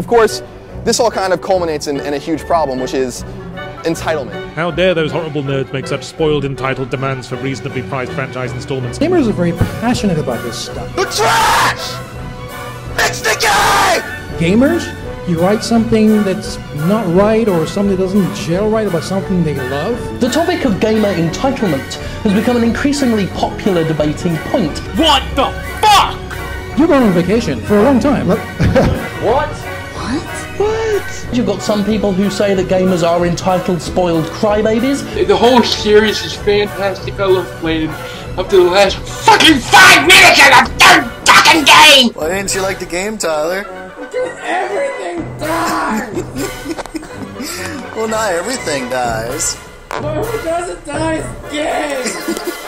of course, this all kind of culminates in, in a huge problem, which is entitlement. How dare those horrible nerds make such spoiled, entitled demands for reasonably priced franchise installments? Gamers are very passionate about this stuff. The trash! It's the guy! Gamers, you write something that's not right or something that doesn't gel right about something they love. The topic of gamer entitlement has become an increasingly popular debating point. What the fuck? You've been on vacation for a long time. What? What? You've got some people who say that gamers are entitled, spoiled crybabies. The whole series is fantastic. I love playing up to the last fucking five minutes of the third fucking game! Why didn't you like the game, Tyler? Because everything dies! well, not everything dies. But who doesn't die is gay!